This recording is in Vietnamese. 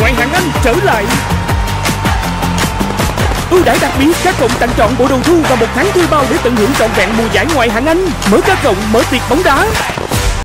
Ngoại hạng Anh trở lại. Ưu đãi đặc biệt, các cộng tặng chọn bộ đồ thu và một tháng thuê bao để tận hưởng trọn vẹn mùa giải ngoại hạng Anh. Mở các cộng mở tiệc bóng đá.